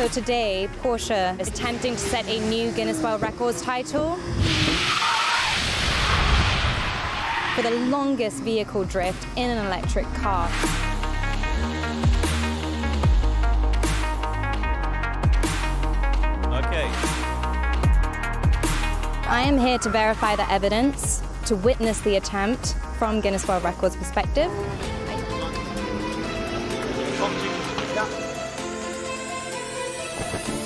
So today, Porsche is attempting to set a new Guinness World Records title for the longest vehicle drift in an electric car. Okay. I am here to verify the evidence, to witness the attempt from Guinness World Records perspective. Nice.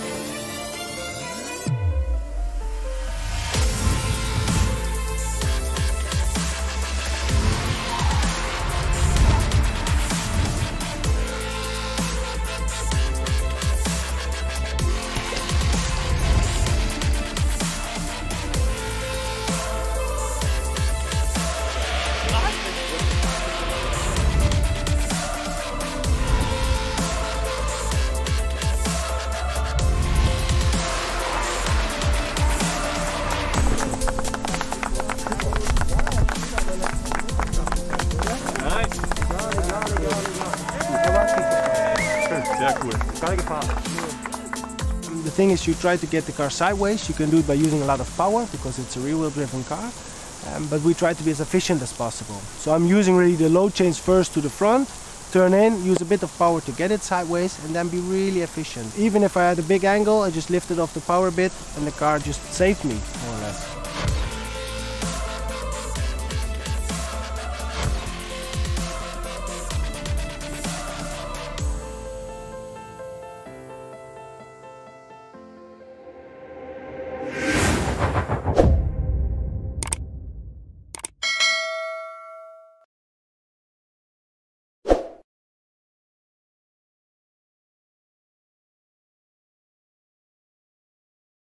The thing is you try to get the car sideways. You can do it by using a lot of power because it's a rear-wheel driven car. Um, but we try to be as efficient as possible. So I'm using really the load change first to the front, turn in, use a bit of power to get it sideways and then be really efficient. Even if I had a big angle, I just lifted off the power bit and the car just saved me.